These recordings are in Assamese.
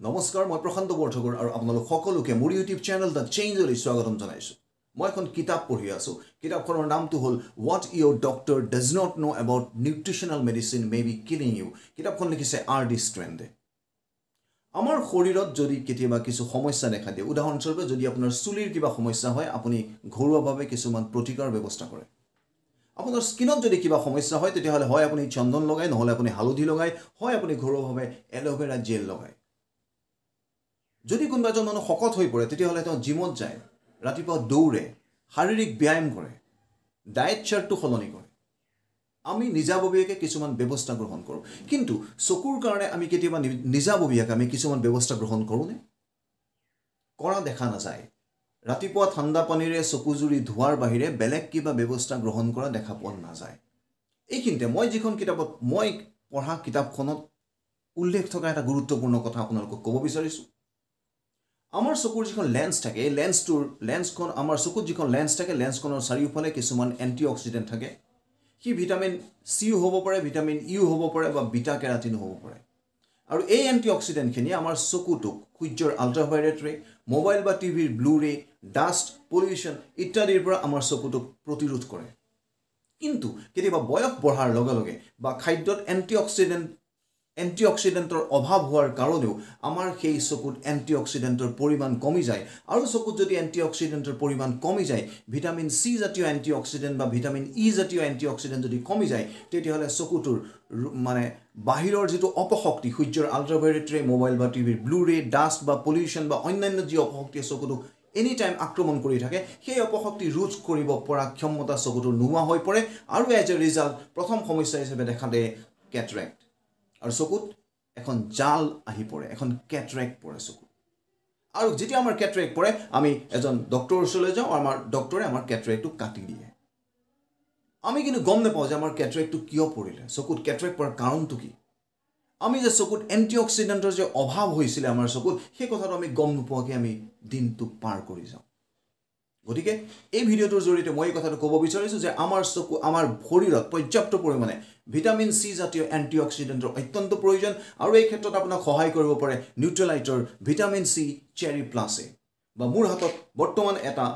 নমস্কাৰ মই প্ৰশান্ত বৰঠকৰ আৰু আপোনালোক সকলোকে মোৰ ইউটিউব চেনেল দ্য চেঞ্জলৈ স্বাগতম জনাইছোঁ। মই এখন কিতাপ পঢ়ি আছোঁ। কিতাপখনৰ নামটো হ'ল what your doctor does not know' about nutritional medicine may be killing you কিতাপখন লিখিছে আৰ ডি ষ্ট্ৰেণ্ডে আমাৰ শৰীৰত যদি কেতিয়াবা কিছু সমস্যা দেখা দিয়ে উদাহৰণস্বৰূপে যদি আপোনাৰ চুলিৰ কিবা সমস্যা হয় আপুনি ঘৰুৱাভাৱে কিছুমান প্ৰতিকাৰ ব্যৱস্থা কৰে। আপোনাৰ স্কিনত যদি কিবা সমস্যা হয় তেতিয়াহ'লে হয় আপুনি চন্দন লগায় নহ'লে আপুনি হালধি লগায় হয় আপুনি ঘৰুৱাভাৱে এল'ভেৰা জেল লগায় যদি কোনোবা এজন মানুহ শকত হৈ পৰে তেতিয়াহ'লে তেওঁ জিমত যায় ৰাতিপুৱা দৌৰে শাৰীৰিক ব্যায়াম কৰে ডায়েট চাৰ্টটো সলনি কৰে। আমি নিজাববীয়াকৈ কিছুমান ব্যৱস্থা গ্ৰহণ কৰোঁ। কিন্তু চকুৰ কাৰণে আমি কেতিয়াবা নিজাববীয়াকৈ আমি কিছুমান ব্যৱস্থা গ্ৰহণ কৰোঁনে কৰা দেখা নাযায়। ৰাতিপুৱা ঠাণ্ডা পানীৰে চকুজুৰি ধোৱাৰ বাহিৰে বেলেগ কিবা ব্যৱস্থা গ্ৰহণ কৰা দেখা পোৱা নাযায়। এইখিনিতে মই যিখন কিতাপত মই পঢ়া কিতাপখনত উল্লেখ থকা এটা গুৰুত্বপূৰ্ণ কথা আপোনালোকক ক'ব বিচাৰিছোঁ। আমাৰ চকুৰ যিখন লেন্স থাকে এই লেন্সটোৰ লেন্সখন আমাৰ চকুত যিখন লেন্স থাকে লেন্সখনৰ চাৰিওফালে কিছুমান এণ্টি অক্সিডেণ্ট থাকে। সি ভিটামিন চিও হ'ব পাৰে ভিটামিন ইউ হ'ব পাৰে বা বিটা কেৰাটিনো হ'ব পাৰে। আৰু এই এণ্টি অক্সিডেণ্টখিনিয়ে আমাৰ চকুটোক সূৰ্যৰ আল্ট্ৰাভাইলেট ৰে মোবাইল বা টিভিৰ ব্লু ৰে ডাষ্ট পলিউশ্যন ইত্যাদিৰ পৰা আমাৰ চকুটোক প্ৰতিৰোধ কৰে। কিন্তু কেতিয়াবা বয়স বঢ়াৰ লগে লগে বা খাদ্যত এণ্টি অক্সিডেণ্ট এণ্টি অক্সিডেণ্টৰ অভাৱ হোৱাৰ কাৰণেও আমাৰ সেই চকুত এণ্টি অক্সিডেণ্টৰ পৰিমাণ কমি যায়। আৰু চকুত যদি এণ্টি অক্সিডেণ্টৰ পৰিমাণ কমি যায় ভিটামিন চি জাতীয় এণ্টি অক্সিডেণ্ট বা ভিটামিন ই জাতীয় এণ্টি অক্সিডেণ্ট যদি কমি যায় তেতিয়াহ'লে চকুটোৰ মানে বাহিৰৰ যিটো অপশক্তি সূৰ্যৰ আল্ট্ৰাভাইলেট ৰে মোবাইল বা টিভিৰ ব্লু ৰে ডাষ্ট বা পলিউশ্যন বা অন্যান্য যি অপশক্তিয়ে চকুটোক এনি টাইম আক্ৰমণ কৰি থাকে সেই অপশক্তি ৰোধ কৰিব পৰা ক্ষমতা চকুটোৰ নোহোৱা হৈ পৰে। আৰু এজ এ ৰিজাল্ট প্ৰথম সমস্যা হিচাপে দেখা দিয়ে কেটৰেক্ট আৰু চকুত এখন জাল আহি পৰে এখন কেটৰেক্ট পৰে চকুত। আৰু যেতিয়া আমাৰ কেটৰেক্ট পৰে আমি এজন ডক্টৰৰ ওচৰলৈ যাওঁ আৰু আমাৰ ডক্টৰে আমাৰ কেটৰেক্টটো কাটি দিয়ে। আমি কিন্তু গম নাপাওঁ যে আমাৰ কেটৰেক্টটো কিয় পৰিলে চকুত কেটৰেক্ট পৰাৰ কাৰণটো কি। আমি যে চকুত এণ্টি অক্সিডেণ্টৰ যে অভাৱ হৈছিলে আমাৰ চকুত সেই কথাটো আমি গম নোপোৱাকৈ আমি দিনটো পাৰ কৰি যাওঁ। গতিকে এই ভিডিঅ'টোৰ জৰিয়তে মই এই কথাটো ক'ব বিচাৰিছোঁ যে আমাৰ চকু আমাৰ শৰীৰত পৰ্যাপ্ত পৰিমাণে ভিটামিন চি জাতীয় এণ্টি অক্সিডেণ্টৰ অত্যন্ত প্ৰয়োজন আৰু এই ক্ষেত্ৰত আপোনাক সহায় কৰিব পাৰে নিউট্ৰেলাইটৰ ভিটামিন চি চেৰি প্লাছে। বা মোৰ হাতত বৰ্তমান এটা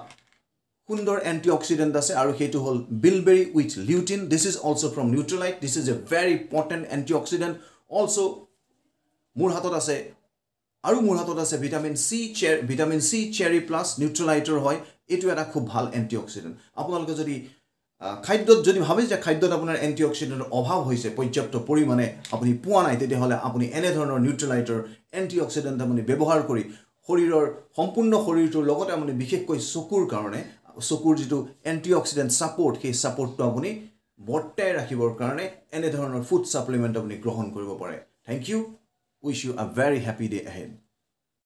সুন্দৰ এণ্টি অক্সিডেণ্ট আছে আৰু সেইটো হ'ল bilberry with lutein this is also' from Nutrilite this is a very important antioxidant also' মোৰ হাতত আছে আৰু মোৰ হাতত আছে ভিটামিন চি চেৰ ভিটামিন চি চেৰি প্লাছ নিউট্ৰেলাইটৰ হয়। এইটো এটা খুব ভাল এণ্টি অক্সিডেণ্ট আপোনালোকে যদি খাদ্যত যদি ভাবে যে খাদ্যত আপোনাৰ এণ্টি অক্সিডেণ্টৰ অভাৱ হৈছে পৰ্যাপ্ত পৰিমাণে আপুনি পোৱা নাই তেতিয়াহ'লে আপুনি এনেধৰণৰ নিউট্ৰেলাইটৰ এণ্টি অক্সিডেণ্ট আপুনি ব্যৱহাৰ কৰি শৰীৰৰ সম্পূৰ্ণ শৰীৰটোৰ লগতে আপুনি বিশেষকৈ চকুৰ কাৰণে চকুৰ যিটো এণ্টি অক্সিডেণ্ট ছাপৰ্ট সেই ছাপৰ্টটো আপুনি বৰ্তাই ৰাখিবৰ কাৰণে এনেধৰণৰ ফুড ছাপ্লিমেণ্ট আপুনি গ্ৰহণ কৰিব পাৰে। Thank you wish you a very happy day ahead